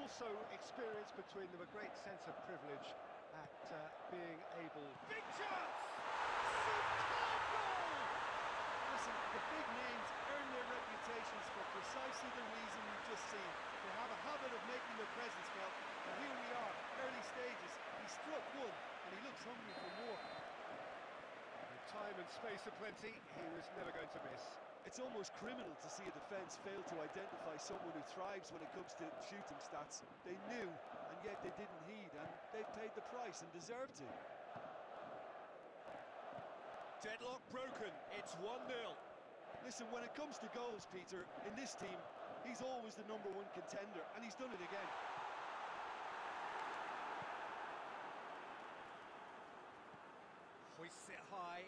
also experience between them a great sense of privilege at uh, being able... Big chance! Superb goal! Listen, the big names earn their reputations for precisely the reason you've just seen. They have a habit of making their presence felt, and here we are, early stages. He struck one, and he looks hungry for more. With time and space aplenty, he was never going to miss. It's almost criminal to see a defence fail to identify someone who thrives when it comes to shooting stats. They knew, and yet they didn't heed, and they've paid the price and deserved to. Deadlock broken, it's 1-0. Listen, when it comes to goals, Peter, in this team, he's always the number one contender, and he's done it again. Hoists it high.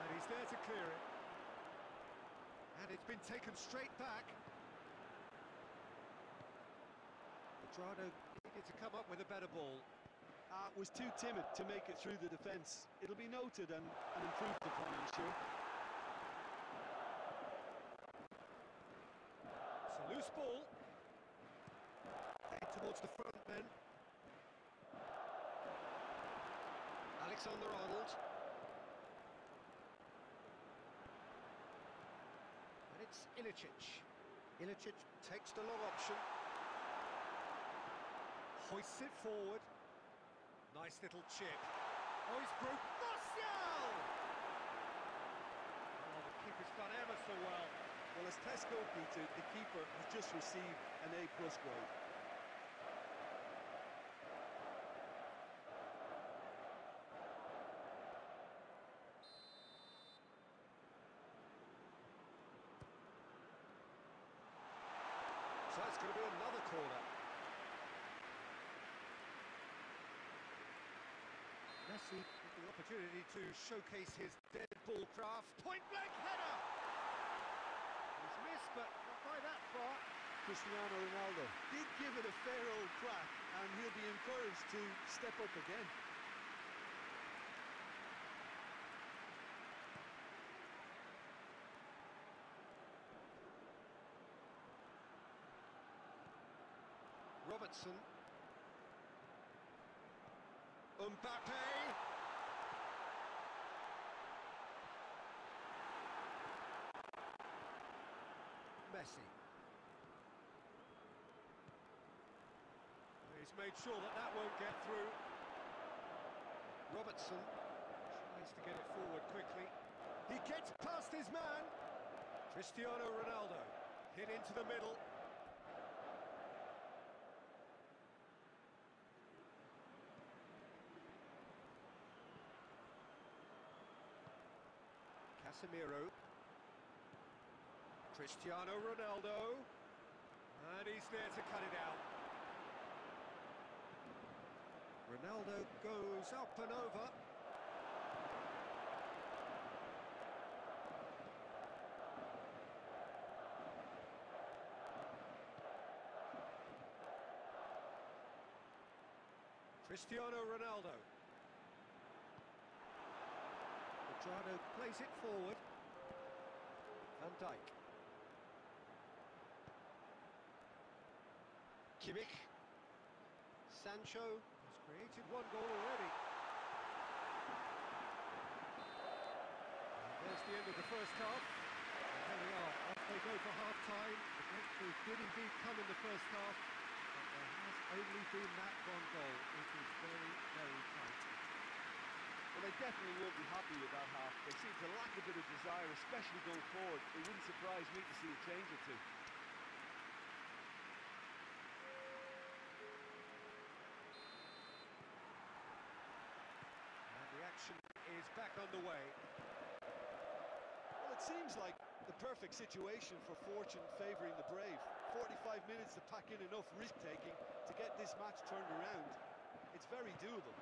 And he's there to clear it. And it's been taken straight back. Pedrano needed to come up with a better ball. Uh, was too timid to make it through the defence. It'll be noted and, and improved upon, I'm sure. It's a loose ball. Towards the front men. Alexander-Arnold. It's Ilicic. Ilicic takes the long option. Hoists it forward. Nice little chip. Oh, he's broke. Martial! Oh, the keeper's done ever so well. Well, as Tesco, Peter, the keeper has just received an A-plus grade. So it's going to be another corner. Messi the opportunity to showcase his dead ball craft. Point blank header! He's missed, but not by that far. Cristiano Ronaldo did give it a fair old crack, and he'll be encouraged to step up again. Robertson. Mbappe. Messi. He's made sure that that won't get through. Robertson tries to get it forward quickly. He gets past his man. Cristiano Ronaldo hit into the middle. Casemiro. Cristiano Ronaldo. And he's there to cut it out. Ronaldo goes up and over. Cristiano Ronaldo. Pedrano plays it forward. Van Dijk. Kimmich. Sancho has created one goal already. And there's the end of the first half. And there we are, off they go for half-time. The breakthrough did indeed come in the first half, but there has only been that one goal. It is very, very tight. They definitely won't be happy with that half. They seem to lack a bit of desire, especially going forward. It wouldn't surprise me to see a change or two. And the action is back underway. Well, it seems like the perfect situation for fortune favouring the brave. 45 minutes to pack in enough risk-taking to get this match turned around, it's very doable.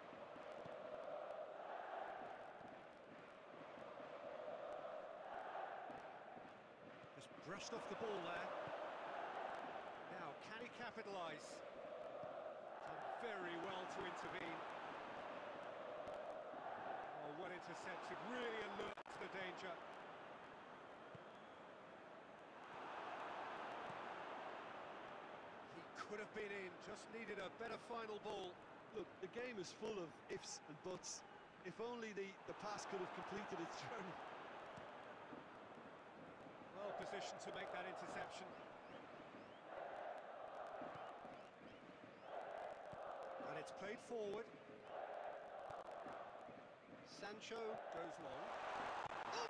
Just brushed off the ball there. Now, can he capitalise? Done very well to intervene. Oh, well intercepted, really alert to the danger. He could have been in, just needed a better final ball. Look, the game is full of ifs and buts. If only the, the pass could have completed its journey. Well positioned to make that interception. And it's played forward. Sancho goes long. Oh!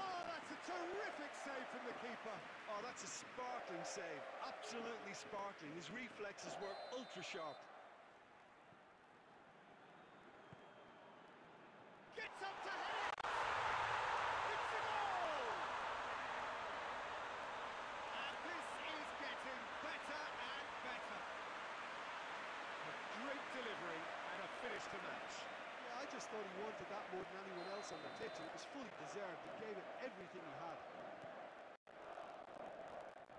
Oh, that's a terrific save from the keeper. Oh, that's a sparkling save. Absolutely sparkling. His reflexes were ultra sharp. Gets up to head it! It's a goal! And this is getting better and better. A great delivery and a finish to match. Yeah, I just thought he wanted that more than anyone else on the pitch, and it was fully deserved. He gave it everything he had.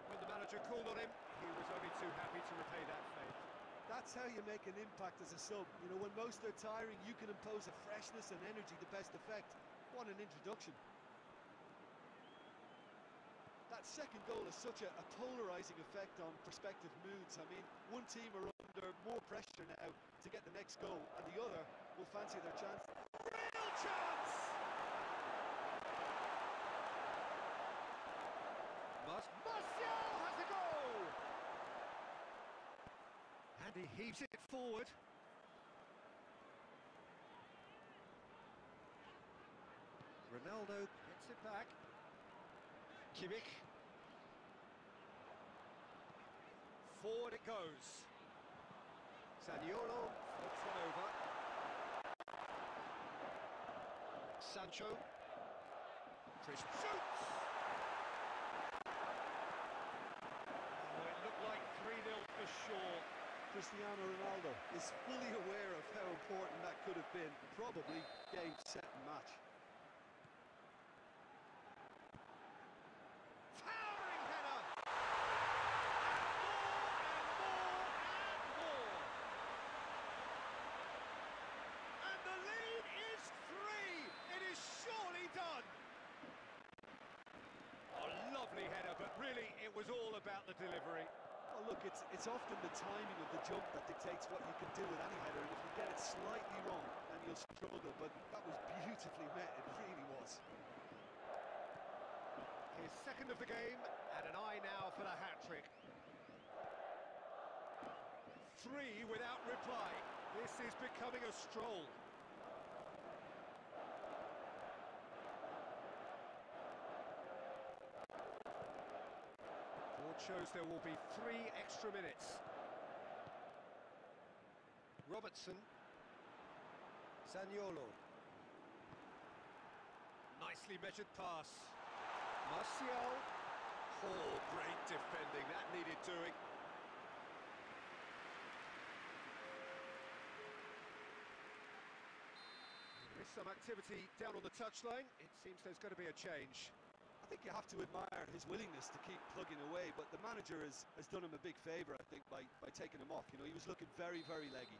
When the manager called on him, he was only too happy to repay that faith. That's how you make an impact as a sub. You know, when most are tiring, you can impose a freshness and energy to best effect. What an introduction. That second goal has such a, a polarising effect on prospective moods. I mean, one team are under more pressure now to get the next goal, and the other will fancy their chance. Real chance! Mas- Martial has a goal! And he heaves it forward. Ronaldo gets it back. Kimmich. Forward it goes. Zaniolo flips it over. Sancho. Chris shoots! Oh, it looked like 3-0 for sure. Cristiano Ronaldo is fully aware of how important that could have been. Probably game, set, match. Towering header! And more and more and more! And the lead is three! It is surely done! A lovely header, but really it was all about the delivery. Oh, look, it's it's often the timing of the jump that dictates what you can do with any header. And if you get it slightly wrong, then you'll struggle. But that was beautifully met. It really was. His second of the game, and an eye now for the hat-trick. Three without reply. This is becoming a stroll. Shows there will be three extra minutes. Robertson. Zaniolo. Nicely measured pass. Martial. Oh, great defending. That needed doing. There is some activity down on the touchline. It seems there's going to be a change. I think you have to admire his willingness to keep plugging away. But the manager has, has done him a big favour, I think, by, by taking him off. You know, he was looking very, very leggy.